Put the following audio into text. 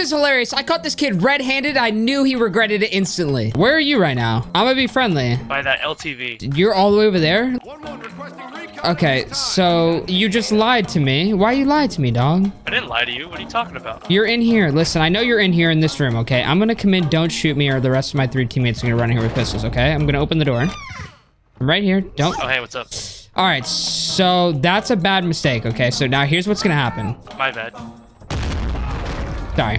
is hilarious. I caught this kid red-handed. I knew he regretted it instantly. Where are you right now? I'm gonna be friendly. By that LTV. You're all the way over there? Okay, so you just lied to me. Why you lied to me, dog? I didn't lie to you. What are you talking about? You're in here. Listen, I know you're in here in this room, okay? I'm gonna come in. Don't shoot me or the rest of my three teammates are gonna run in here with pistols, okay? I'm gonna open the door. I'm right here. Don't. Oh, hey, what's up? All right, so that's a bad mistake, okay? So now here's what's gonna happen. My bad. Sorry.